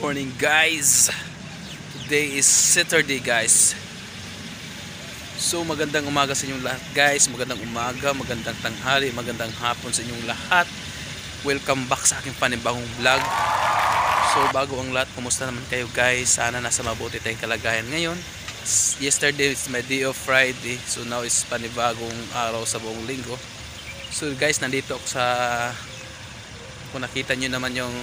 morning guys. Today is Saturday guys. So magandang umaga sa inyong lahat guys. Magandang umaga, magandang tanghali, magandang hapon sa inyong lahat. Welcome back sa aking panibagong vlog. So bago ang lahat, kumusta naman kayo guys? Sana nasa mabuti tayong kalagayan ngayon. Yesterday is my day of Friday. So now is panibagong araw sa buong linggo. So guys, nandito ako sa kung nakita nyo naman yung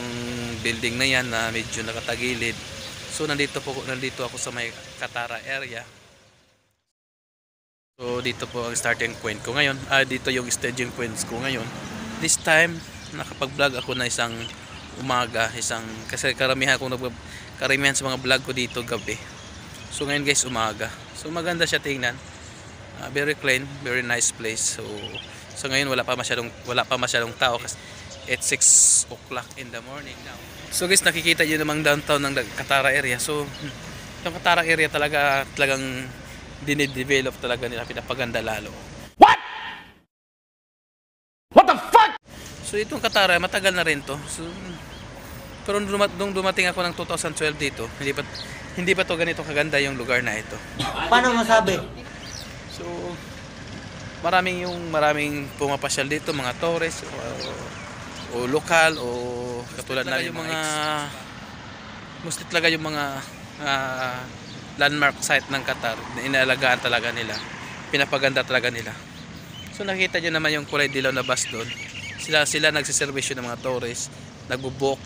building na yan na medyo nakatagilid so nandito po nandito ako sa may Katara area. So dito po ang starting point ko ngayon. Ah, dito yung staging points ko ngayon. This time nakapag vlog ako na isang umaga isang kasi karamihan ako nag karamihan sa mga vlog ko dito gabi. So ngayon guys umaga. So maganda siya tingnan. Uh, very clean very nice place. So so ngayon wala pa masyadong wala pa masyadong tao kasi at 6 o'clock in the morning now. So guys, nakikita nyo namang downtown ng Katara area. So, yung Katara area talaga talagang dinidevelop talaga nila, pinapaganda lalo. What? What the fuck? So itong Katara, matagal na rin to. So, pero nung dumat- nung dumating ako ng 2012 dito, hindi pa hindi pa to ganito kaganda yung lugar na ito. Paano masabi? So maraming yung maraming pumapasyal dito, mga tourists o, o lokal o katulad na yung mga mostly talaga yung mga ah, landmark site ng Qatar na inaalagaan talaga nila. Pinapaganda talaga nila. So nakita nyo naman yung kulay dilaw na bus doon. Sila sila nagsiservisyo ng mga tourists nagbubok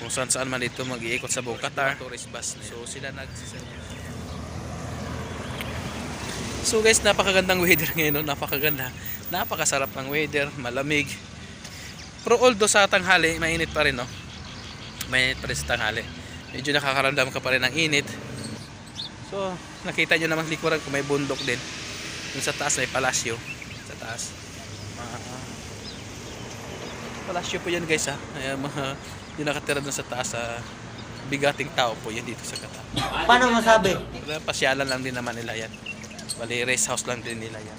kung saan saan man dito mag-iikot sa buong Qatar. tourist bus na so sila nagsiservisyo. So guys, napakagandang weather ngayon, no? napakaganda. Napakasarap ng weather, malamig. Pero although sa tanghali, mainit pa rin, no? Mainit pa rin sa tanghali. Medyo nakakaramdam ka pa rin ng init. So, nakita nyo naman likuran ko may bundok din. Yung sa taas may palasyo. Sa taas. Ah, palasyo po yan guys ha. Ay, mga yung nakatira dun sa taas sa bigating tao po yan dito sa Qatar. Paano masabi? Pasyalan lang din naman nila yan. Bali, rest house lang din nila yan.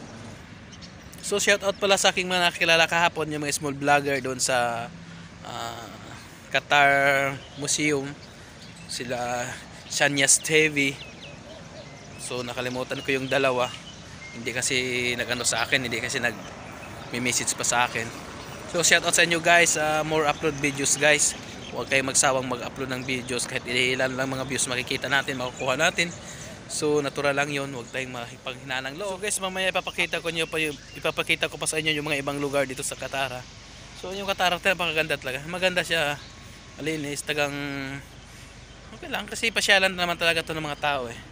So, shout out pala sa aking mga nakilala kahapon, yung mga small vlogger doon sa ah, Qatar Museum. Sila Shania Stevie. So, nakalimutan ko yung dalawa. Hindi kasi nagano sa akin, hindi kasi nag message pa sa akin. So, shout out sa inyo guys, ah, more upload videos guys. Huwag kayong magsawang mag-upload ng videos kahit ilan lang mga views makikita natin, makukuha natin. So natural lang 'yon, huwag tayong makipaghinaan ng loob. So guys, mamaya ipapakita ko niyo pa yung, ipapakita ko pa sa inyo yung mga ibang lugar dito sa Katara. So yung Katara talaga napakaganda talaga. Maganda siya, malinis, tagang Okay lang kasi pasyalan naman talaga 'to ng mga tao eh.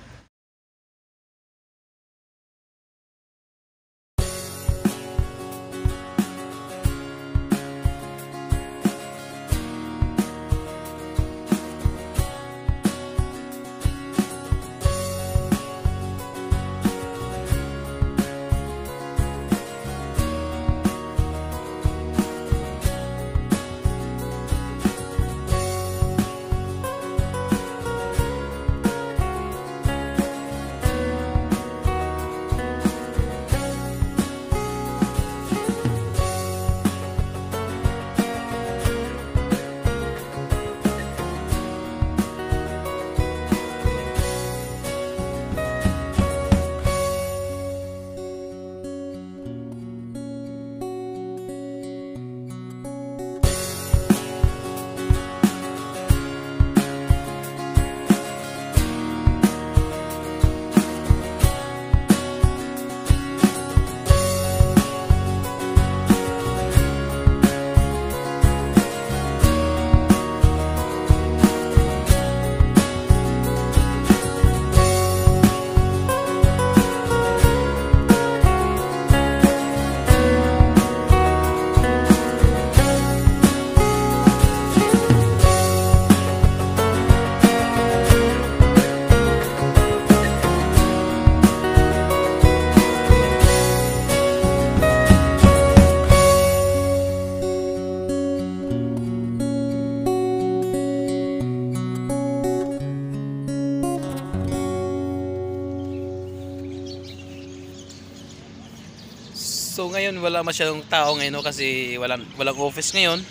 So ngayon wala masyadong tao ngayon no, kasi walang, walang office ngayon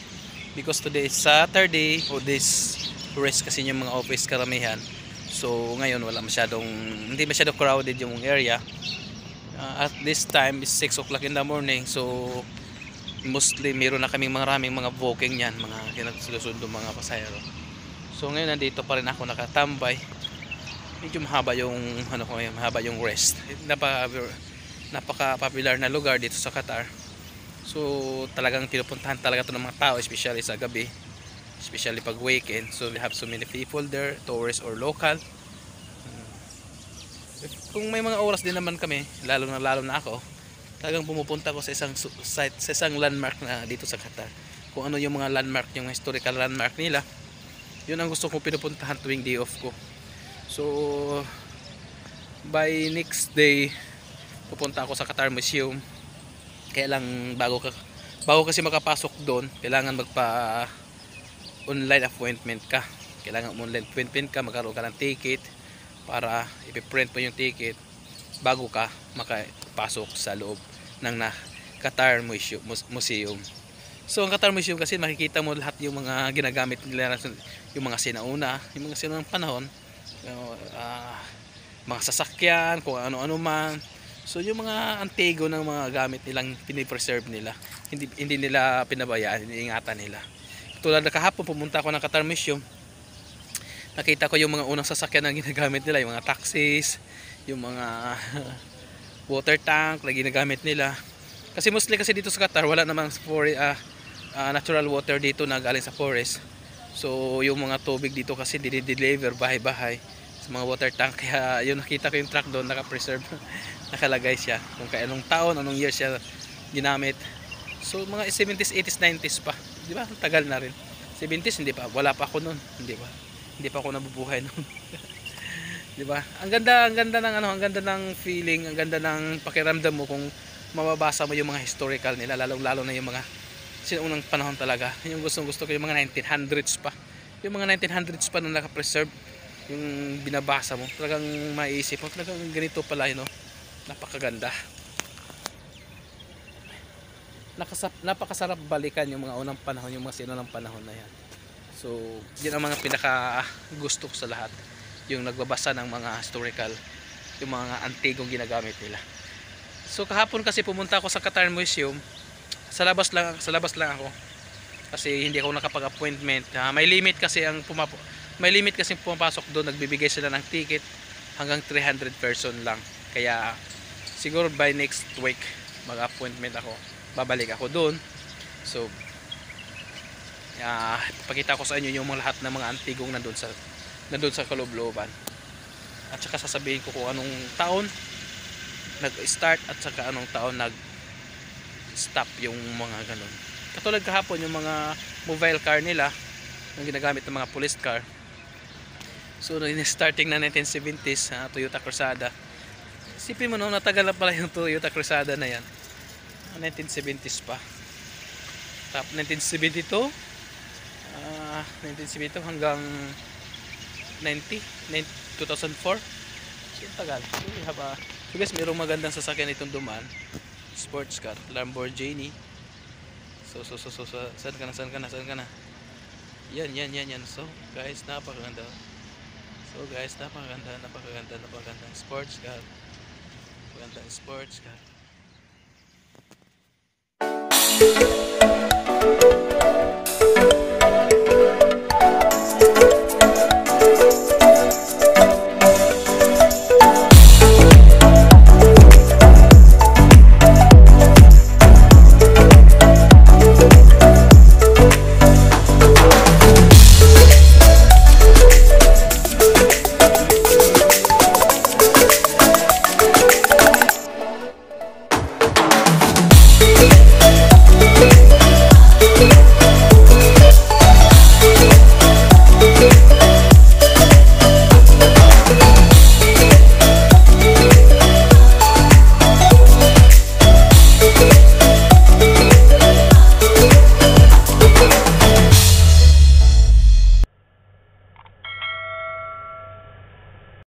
because today is Saturday o this rest kasi yung mga office karamihan. So ngayon wala masyadong hindi masyadong crowded yung area. Uh, at this time is 6 o'clock in the morning. So mostly meron na kaming maraming mga booking yan, mga kinagsusundo mga pasahero. So ngayon nandito pa rin ako nakatambay. Medyo mahaba yung ano ko ngayon, mahaba yung rest. Napaka napaka popular na lugar dito sa Qatar. So talagang pinupuntahan talaga to ng mga tao especially sa gabi. Especially pag weekend. So we have so many people there, tourists or local. If- Kung may mga oras din naman kami, lalo na lalo na ako, talagang pumupunta ko sa isang site, sa isang landmark na dito sa Qatar. Kung ano yung mga landmark, yung historical landmark nila. Yun ang gusto kong pinupuntahan tuwing day off ko. So, by next day, pupunta ako sa Qatar Museum. Kaya bago ka bago kasi makapasok doon, kailangan magpa online appointment ka. Kailangan online appointment ka, magkaroon ka ng ticket para ipiprint mo yung ticket bago ka makapasok sa loob ng na Qatar Museum. Mus- Museum. So ang Qatar Museum kasi makikita mo lahat yung mga ginagamit nila yung mga sinauna, yung mga sinaunang panahon, yung, ah, mga sasakyan, kung ano-ano man. So yung mga antigo ng mga gamit nilang pinipreserve nila, hindi hindi nila pinabayaan, iniingatan nila. Tulad na kahapon pumunta ako ng Qatar Museum, nakita ko yung mga unang sasakyan na ginagamit nila, yung mga taxis, yung mga water tank na ginagamit nila. Kasi mostly kasi dito sa Qatar wala namang for, ah, ah, natural water dito na galing sa forest. So yung mga tubig dito kasi dinideliver bahay-bahay sa mga water tank. Kaya yung nakita ko yung truck doon naka-preserve. Nakalagay siya. Kung kaya anong taon, anong year siya ginamit. So mga 70s, 80s, 90s pa. Di ba? Tagal na rin. 70s hindi pa. Wala pa ako noon. Hindi ba? Hindi pa ako nabubuhay noon. Di ba? Ang ganda, ang ganda ng ano, ang ganda ng feeling, ang ganda ng pakiramdam mo kung mababasa mo yung mga historical nila, lalong lalo na yung mga sinunang panahon talaga. Yung gustong gusto ko yung mga 1900s pa. Yung mga 1900s pa na naka-preserve, yung binabasa mo, talagang maiisip mo, talagang ganito pala yun, no? Napakaganda. Nakasap, napakasarap balikan yung mga unang panahon, yung mga sinunang panahon na yan. So, yun ang mga pinaka gusto ko sa lahat. Yung nagbabasa ng mga historical, yung mga antigong ginagamit nila. So, kahapon kasi pumunta ako sa Qatar Museum. Sa labas lang, sa labas lang ako. Kasi hindi ako nakapag-appointment. Ah, may limit kasi ang pumap may limit kasi pumapasok doon, nagbibigay sila ng ticket hanggang 300 person lang. Kaya siguro by next week mag-appointment ako. Babalik ako doon. So, uh, pakita ko sa inyo yung mga lahat ng mga antigong nandun sa nandun sa kaloob-looban. At saka sasabihin ko kung anong taon nag-start at saka anong taon nag-stop yung mga ganun. Katulad kahapon yung mga mobile car nila yung ginagamit ng mga police car. So, starting na 1970s, ah, Toyota Cruzada. Isipin mo no, natagal na pala yung Toyota Cruzada na yan. 1970s pa. Top 1972 ah 1972 hanggang 90, 90 2004 Yung tagal. So, we have a, so guys, mayroong magandang sasakyan itong dumaan. Sports car, Lamborghini. So, so, so, so, so, saan ka na, saan ka na, saan ka na? Yan, yan, yan, yan. So, guys, napakaganda. So, guys, napakaganda, napakaganda, napakaganda. Sports car. Magandang sports car.